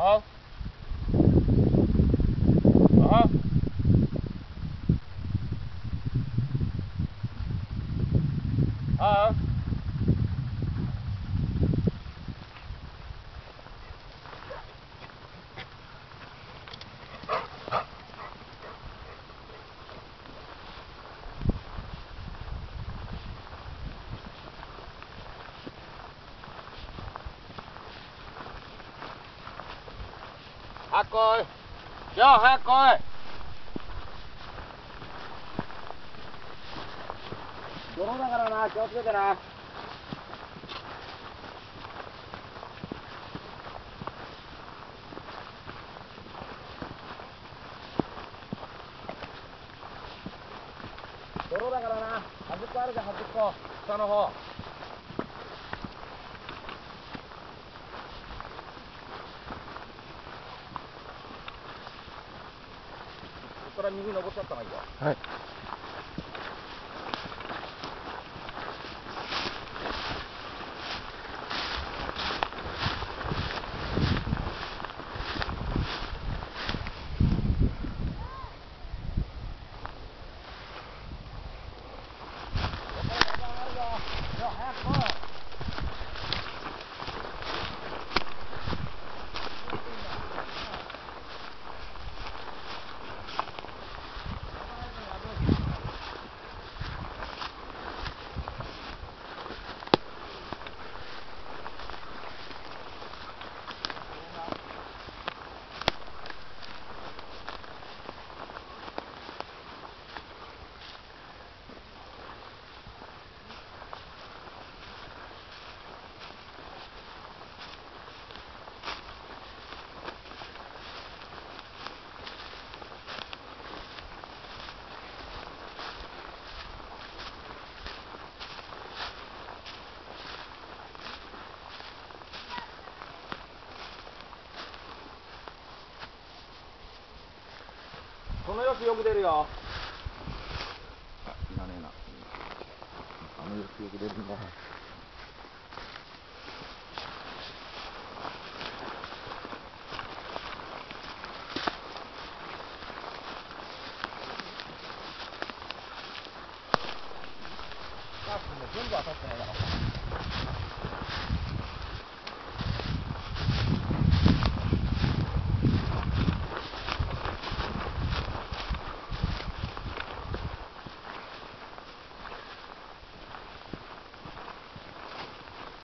Đó không? Đó không? Đó không? 来い。じゃあ早く来い。泥だからな、気をつけな。泥だからな、端っこあるじゃん、端っこ、下の方。から右に登っちゃった方がいいよ。はい。そのよしよく出るよ。あいらねえな。あの様子よく出るんだ。全部当たってないだろ。